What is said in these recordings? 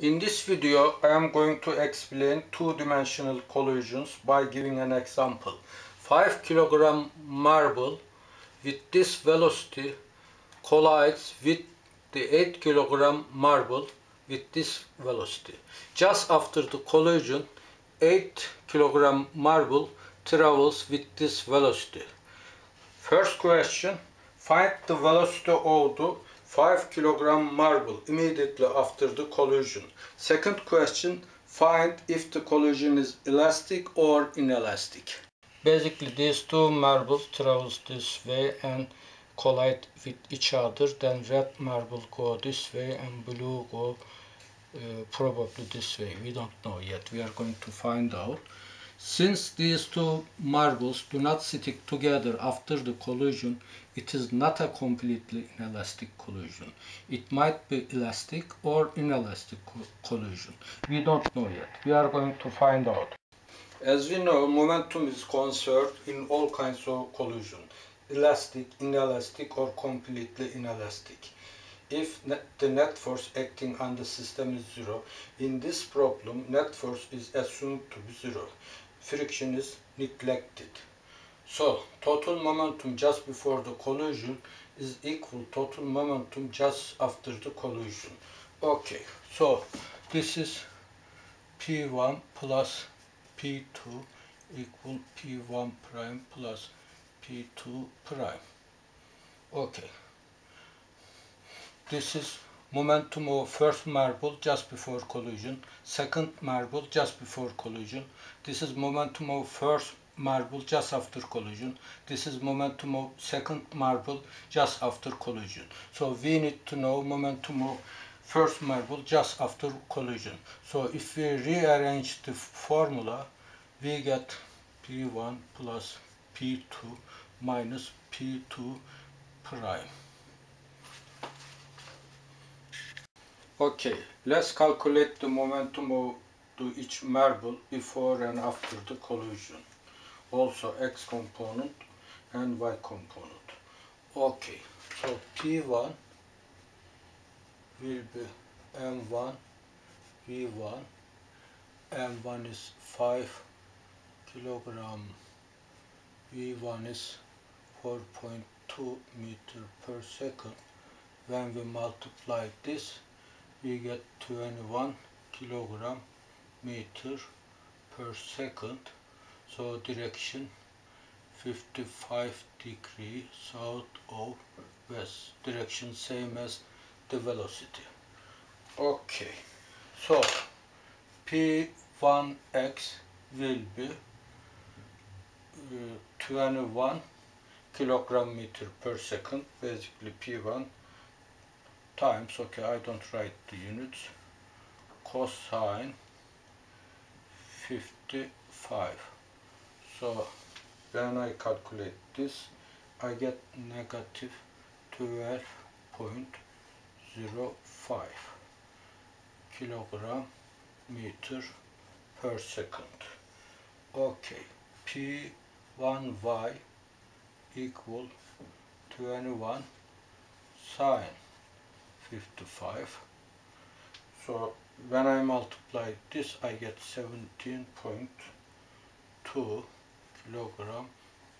In this video, I am going to explain two-dimensional collisions by giving an example. 5 kilogram marble with this velocity collides with the 8 kilogram marble with this velocity. Just after the collision, 8 kilogram marble travels with this velocity. First question, find the velocity of the 5 kilogram marble immediately after the collision. Second question, find if the collision is elastic or inelastic. Basically these two marbles travels this way and collide with each other. Then red marble go this way and blue go uh, probably this way. We don't know yet. We are going to find out. Since these two marbles do not stick together after the collision, it is not a completely inelastic collision. It might be elastic or inelastic co collision. We don't know yet. We are going to find out. As we know, momentum is conserved in all kinds of collision. Elastic, inelastic or completely inelastic. If net, the net force acting on the system is zero, in this problem net force is assumed to be zero friction is neglected. So total momentum just before the collision is equal total momentum just after the collision. Okay, so this is P1 plus P2 equal P1 prime plus P2 prime. Okay. This is momentum of first marble just before collision, second marble just before collision. This is momentum of first marble just after collision. This is momentum of second marble just after collision. So we need to know momentum of first marble just after collision. So if we rearrange the formula, we get P1 plus P2 minus P2 prime. Okay, let's calculate the momentum of to each marble before and after the collision. Also x component and y component. Okay, so P1 will be M1, V1. M1 is 5 kilogram, V1 is 4.2 meter per second. When we multiply this, we get 21 kilogram meter per second. So direction 55 degree south of west. Direction same as the velocity. Okay. So p1x will be uh, 21 kilogram meter per second basically p1 times, okay, I don't write the units, cosine 55. So when I calculate this, I get negative 12.05 kilogram meter per second. Okay, P1y equal 21 sine 55 so when I multiply this I get 17.2 kilogram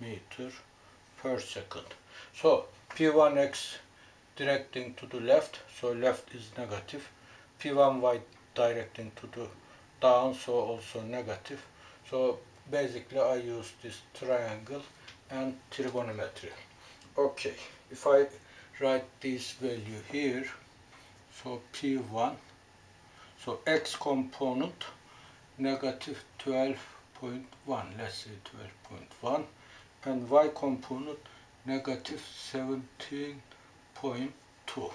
meter per second. So P1x directing to the left so left is negative. P1y directing to the down so also negative. So basically I use this triangle and trigonometry. Okay if I write this value here. So P1 so X component negative 12.1 let's say 12.1 and Y component negative 17.2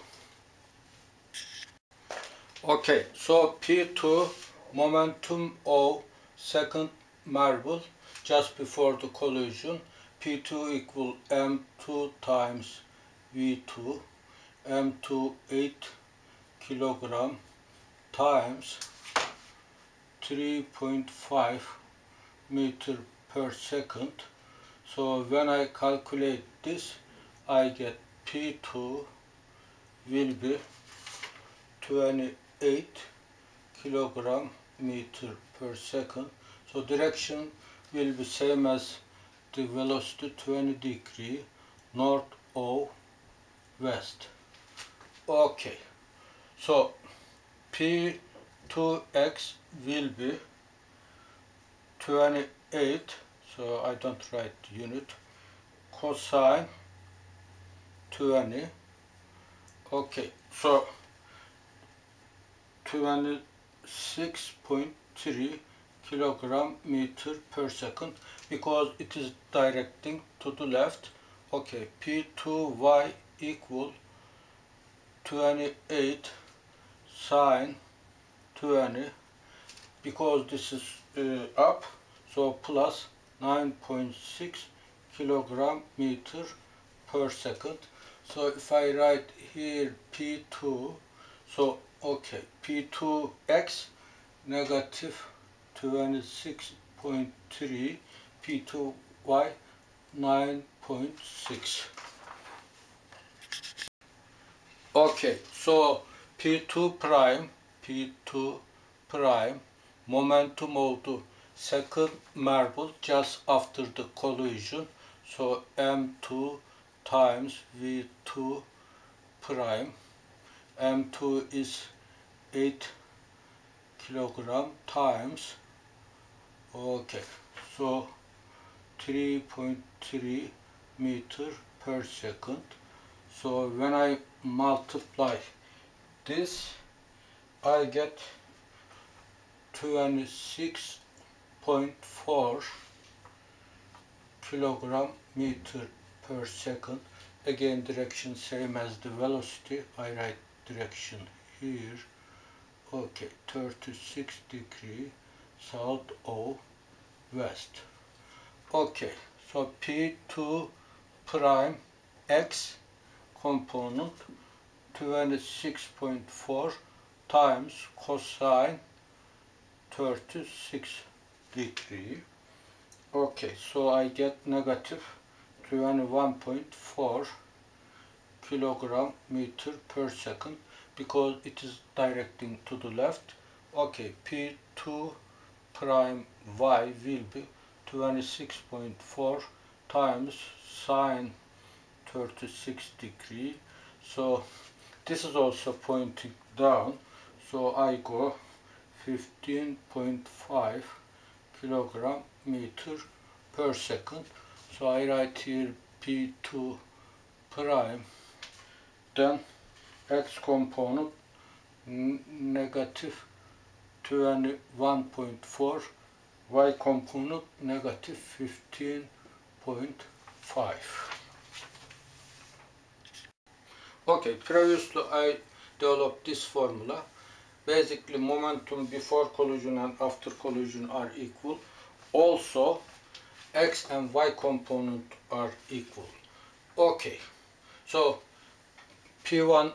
okay so P2 momentum of second marble just before the collision. P2 equal M2 times V2 M2 8 kilogram times 3.5 meter per second so when I calculate this I get P2 will be 28 kilogram meter per second. So direction will be same as the velocity 20 degree north or west. Okay. So P2x will be 28 so I don't write unit. Cosine 20 okay. So 26.3 kilogram meter per second because it is directing to the left. Okay. P2y equal 28 sine 20 because this is uh, up so plus 9.6 kilogram meter per second. So if I write here P2 so okay P2x negative 26.3 P2y 9.6 okay so P2 prime P2 prime momentum oldu. Second marble just after the collision. So m2 times v2 prime. M2 is 8 kilogram times. Okay so 3.3 meter per second so when I multiply this I get 26 0.4 kilogram meter per second. Again direction same as the velocity. I write direction here. Okay 36 degree south or west. Okay so P2 prime X component 26.4 times cosine 36 degree. Okay so I get negative 21.4 kilogram meter per second because it is directing to the left. Okay P2 prime Y will be 26.4 times sine 36 degree. So this is also pointing down. So I go 15.5 kilogram meter per second. So I write here P2 prime. Then X component negative 21.4 Y component negative 15.5 okay previously I developed this formula. Basically momentum before collision and after collision are equal. Also x and y component are equal. Okay so p1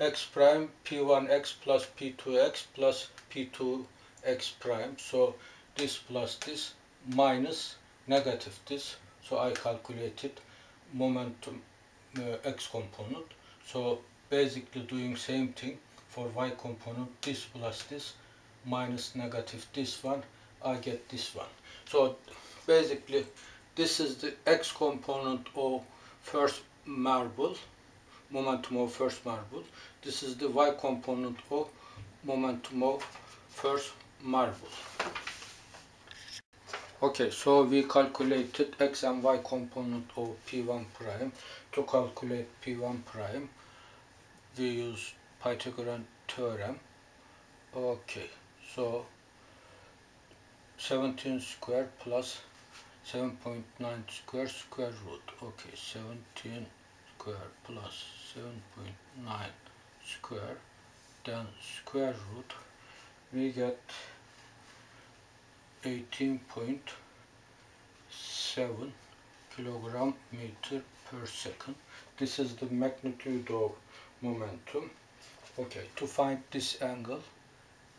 x prime p1x plus p2x plus p2x prime. So this plus this minus negative this. So I calculated momentum uh, x component so basically doing same thing for y component this plus this minus negative this one I get this one. So basically this is the x component of first marble momentum of first marble. This is the y component of momentum of first marble okay so we calculated x and y component of p1 prime to calculate p1 prime we use Pythagorean theorem. Okay, so 17 square plus 7.9 square square root. Okay, 17 square plus 7.9 square, then square root, we get 18.7 kilogram meter per second. This is the magnitude of momentum. Okay to find this angle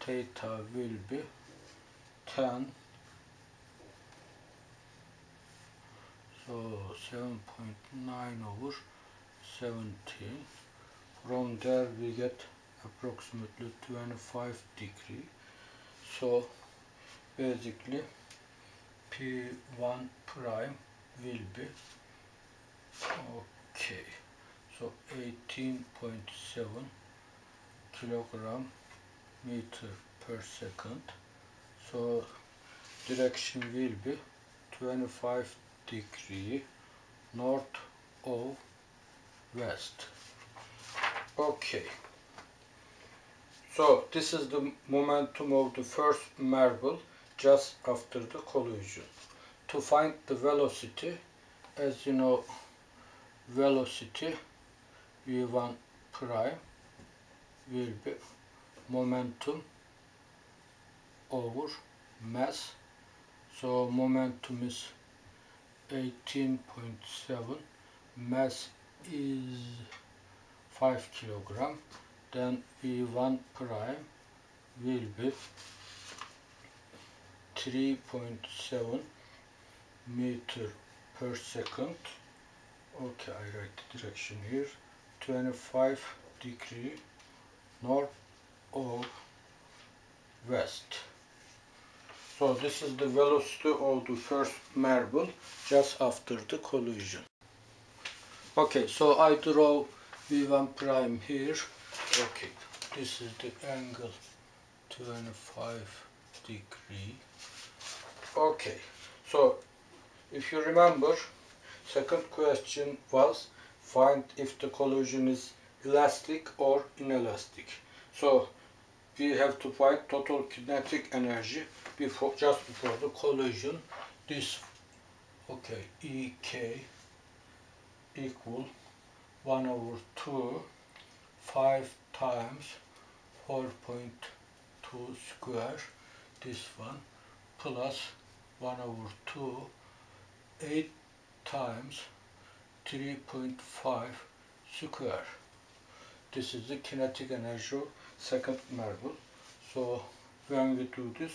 theta will be tan so 7.9 over 17 from there we get approximately 25 degree. So basically P1 prime will be okay so 18.7 kilogram meter per second. So direction will be 25 degree north of west. Okay so this is the momentum of the first marble just after the collision. To find the velocity, as you know, velocity v1 prime will be momentum over mass. So momentum is 18.7, mass is 5 kilogram then V1 prime will be 3.7 meter per second. Okay I write the direction here. 25 degree north of west. So this is the velocity of the first marble just after the collision. Okay so I draw V1 prime here. Okay this is the angle 25 degree okay so if you remember second question was find if the collision is elastic or inelastic. So we have to find total kinetic energy before just before the collision. This okay ek equal 1 over 2 5 times 4.2 square this one plus 1 over 2 8 times 3.5 square. This is the kinetic energy second marble. So when we do this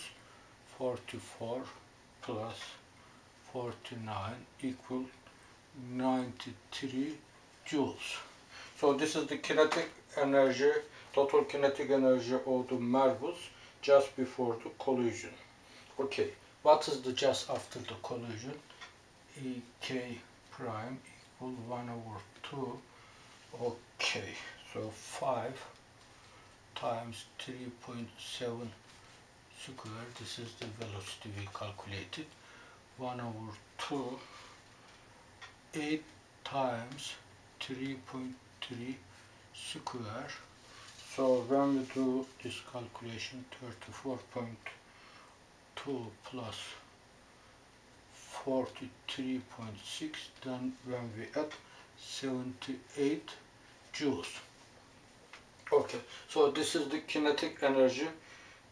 44 plus 49 equal 93 joules. So this is the kinetic energy, total kinetic energy of the marbles just before the collision. Okay, what is the just after the collision? Ek prime equal 1 over 2. Okay, so 5 times 3.7 square, this is the velocity we calculated. 1 over 2, 8 times 3.3 square so when we do this calculation 34.2 plus 43.6 then when we add 78 joules. Okay so this is the kinetic energy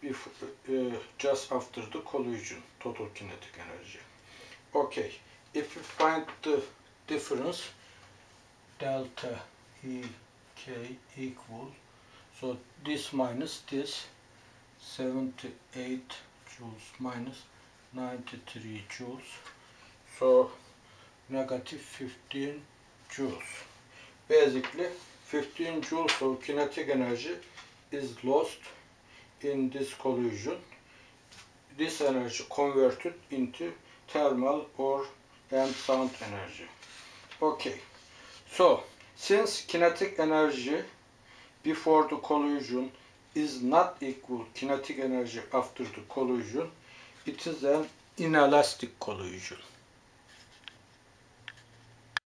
before, uh, just after the collision total kinetic energy. Okay if you find the difference delta E k equal so this minus this 78 joules minus 93 joules. So negative 15 joules. Basically 15 joules of kinetic energy is lost in this collision. This energy converted into thermal or and sound energy. Okay. So since kinetic energy before the collision is not equal kinetic energy after the collision, it is an inelastic collision.